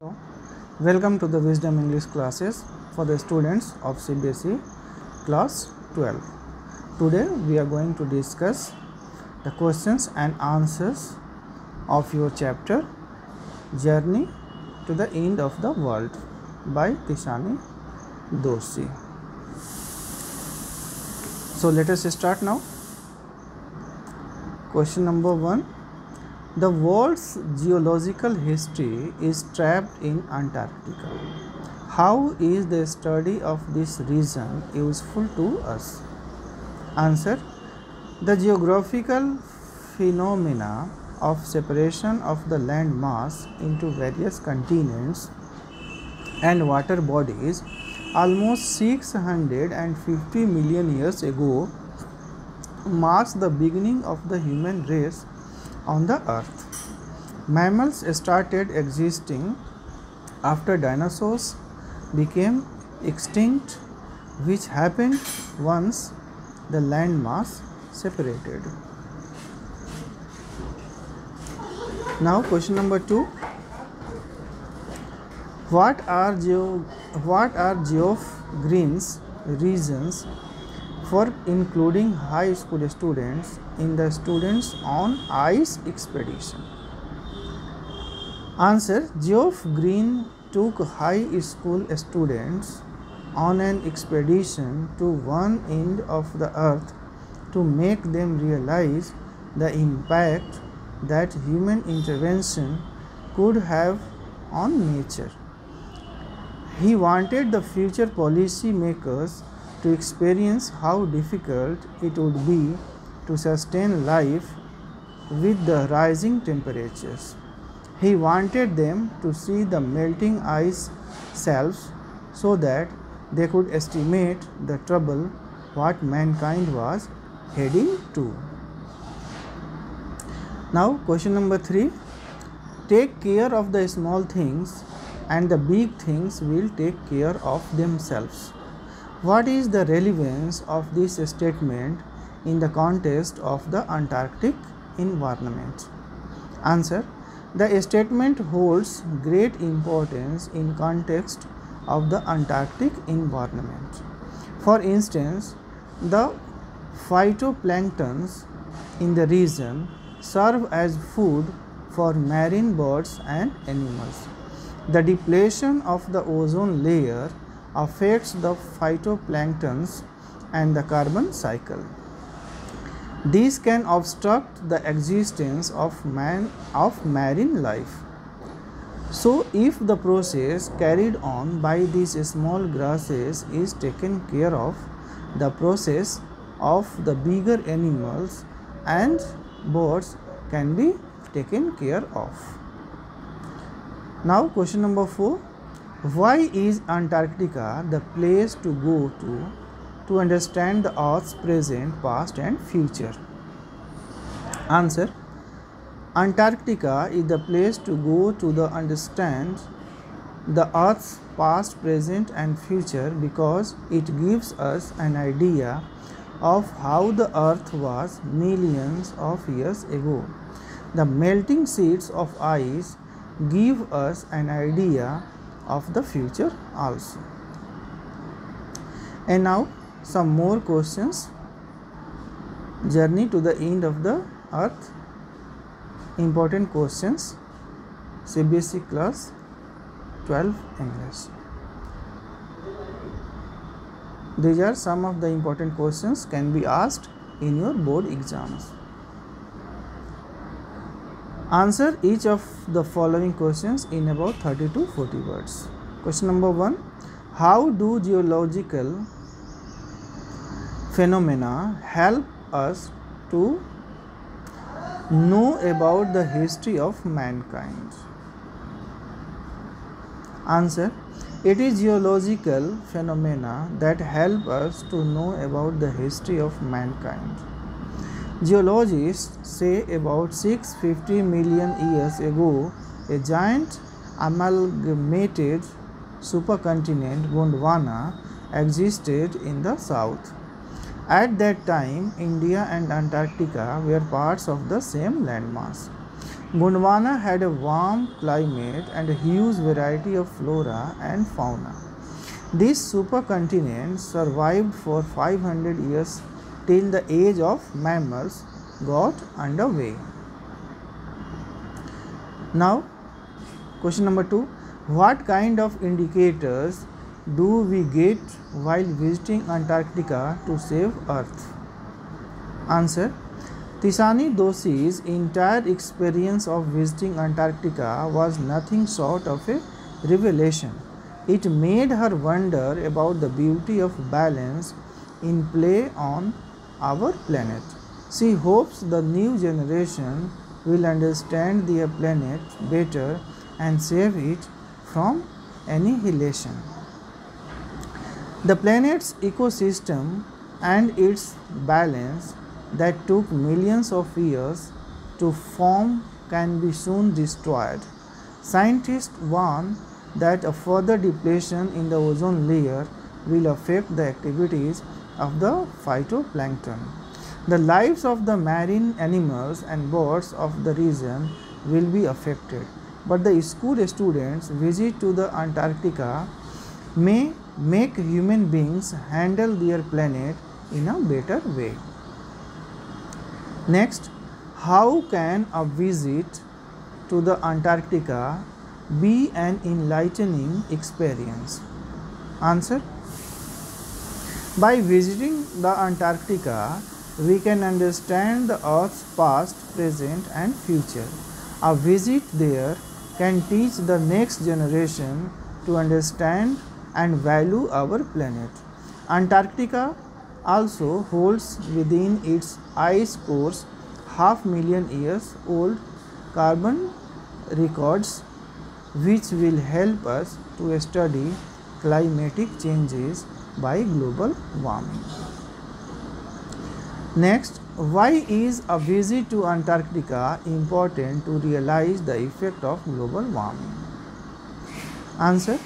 Welcome to the Wisdom English classes for the students of CBSE class 12. Today we are going to discuss the questions and answers of your chapter Journey to the End of the World by Tishani Doshi. So let us start now. Question number 1 the world's geological history is trapped in Antarctica. How is the study of this region useful to us? Answer The geographical phenomena of separation of the land mass into various continents and water bodies almost 650 million years ago marks the beginning of the human race on the earth. Mammals started existing after dinosaurs became extinct, which happened once the landmass separated. Now, question number two What are, geo- what are Geoff Green's reasons for including high school students in the students on ice expedition. Answer geoff green took high school students on an expedition to one end of the earth to make them realize the impact that human intervention could have on nature. He wanted the future policy makers to experience how difficult it would be to sustain life with the rising temperatures. He wanted them to see the melting ice shelves so that they could estimate the trouble what mankind was heading to. Now, question number three take care of the small things, and the big things will take care of themselves. What is the relevance of this statement in the context of the Antarctic environment? Answer The statement holds great importance in context of the Antarctic environment. For instance, the phytoplanktons in the region serve as food for marine birds and animals. The depletion of the ozone layer affects the phytoplanktons and the carbon cycle. These can obstruct the existence of man of marine life. So if the process carried on by these small grasses is taken care of, the process of the bigger animals and birds can be taken care of. Now question number 4 why is Antarctica the place to go to to understand the Earth's present, past, and future? Answer Antarctica is the place to go to the understand the Earth's past, present, and future because it gives us an idea of how the Earth was millions of years ago. The melting sheets of ice give us an idea of the future also. And now some more questions. Journey to the end of the earth. Important questions. CBSE class 12 English. These are some of the important questions can be asked in your board exams. Answer each of the following questions in about 30 to 40 words. Question number 1 How do geological phenomena help us to know about the history of mankind? Answer It is geological phenomena that help us to know about the history of mankind. Geologists say about 650 million years ago, a giant amalgamated supercontinent Gondwana existed in the south. At that time, India and Antarctica were parts of the same landmass. Gondwana had a warm climate and a huge variety of flora and fauna. This supercontinent survived for 500 years till the age of mammals got underway. Now, question number 2 What kind of indicators do we get while visiting Antarctica to save Earth? Answer Tishani Doshi's entire experience of visiting Antarctica was nothing short of a revelation. It made her wonder about the beauty of balance in play on our planet. She hopes the new generation will understand their planet better and save it from annihilation. The planet's ecosystem and its balance that took millions of years to form can be soon destroyed. Scientists warn that a further depletion in the ozone layer will affect the activities of the phytoplankton. The lives of the marine animals and birds of the region will be affected, but the school students' visit to the Antarctica may make human beings handle their planet in a better way. Next, how can a visit to the Antarctica be an enlightening experience? Answer By visiting the Antarctica, we can understand the Earth's past, present, and future. A visit there can teach the next generation to understand and value our planet. Antarctica also holds within its ice cores half million years old carbon records which will help us to study climatic changes by global warming. Next, why is a visit to Antarctica important to realize the effect of global warming? Answer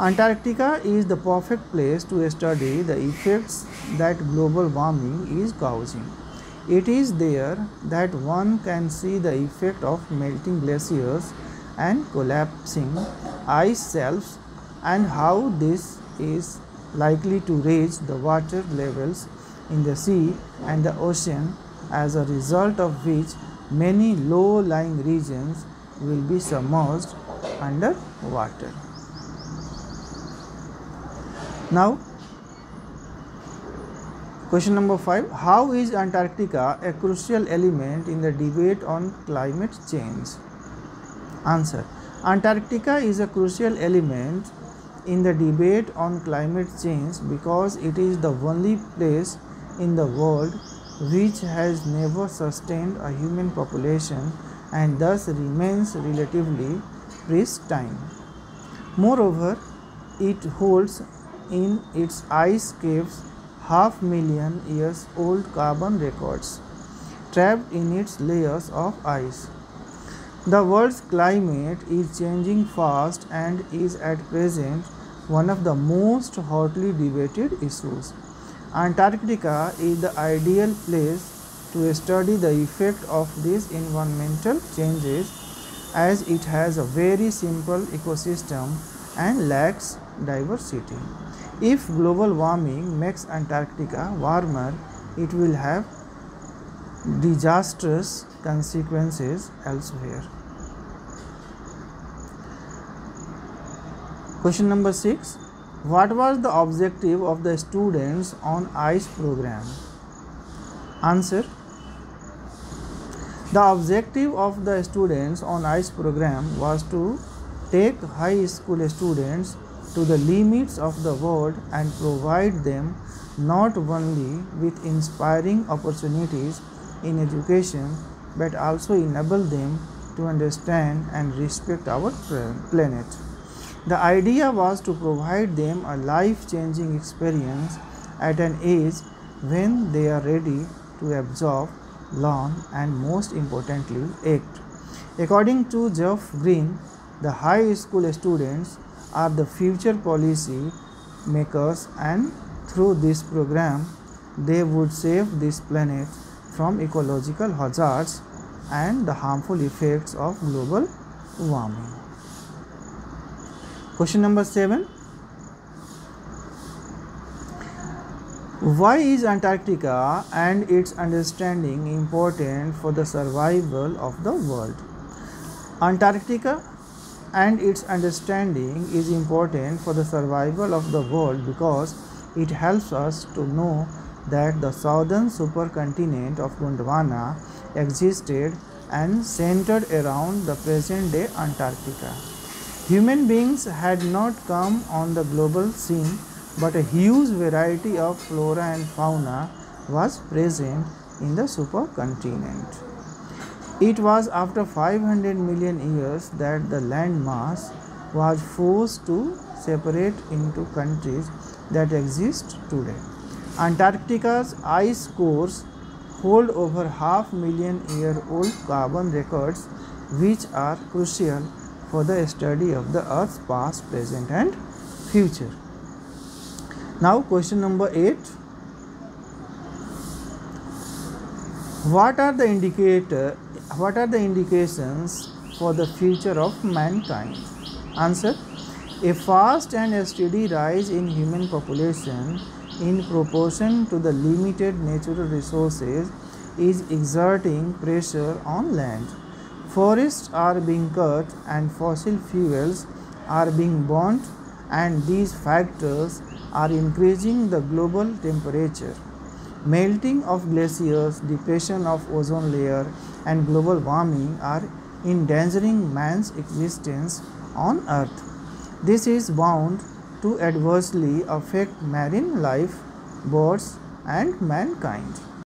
Antarctica is the perfect place to study the effects that global warming is causing. It is there that one can see the effect of melting glaciers and collapsing ice shelves and how this is likely to raise the water levels in the sea and the ocean as a result of which many low lying regions will be submerged under water. Now, question number 5 How is Antarctica a crucial element in the debate on climate change? Answer Antarctica is a crucial element in the debate on climate change because it is the only place in the world which has never sustained a human population and thus remains relatively pristine. Moreover, it holds in its ice caves half million years old carbon records trapped in its layers of ice. The world's climate is changing fast and is at present one of the most hotly debated issues. Antarctica is the ideal place to study the effect of these environmental changes as it has a very simple ecosystem and lacks diversity. If global warming makes Antarctica warmer, it will have disastrous consequences elsewhere. Question number 6 What was the objective of the students on ICE program? Answer The objective of the students on ICE program was to take high school students to the limits of the world and provide them not only with inspiring opportunities in education but also enable them to understand and respect our planet. The idea was to provide them a life changing experience at an age when they are ready to absorb, learn, and most importantly, act. According to Geoff Green, the high school students are the future policy makers and through this program they would save this planet from ecological hazards and the harmful effects of global warming. Question number 7 Why is Antarctica and its understanding important for the survival of the world? Antarctica and its understanding is important for the survival of the world because it helps us to know that the southern supercontinent of Gondwana existed and centered around the present day Antarctica. Human beings had not come on the global scene but a huge variety of flora and fauna was present in the supercontinent. It was after 500 million years that the landmass was forced to separate into countries that exist today. Antarctica's ice cores hold over half million year old carbon records which are crucial for the study of the earth's past, present and future. Now question number 8. What are the indicator what are the indications for the future of mankind? Answer A fast and steady rise in human population in proportion to the limited natural resources is exerting pressure on land. Forests are being cut and fossil fuels are being burnt and these factors are increasing the global temperature. Melting of glaciers, depression of ozone layer and global warming are endangering man's existence on earth. This is bound to adversely affect marine life, birds and mankind.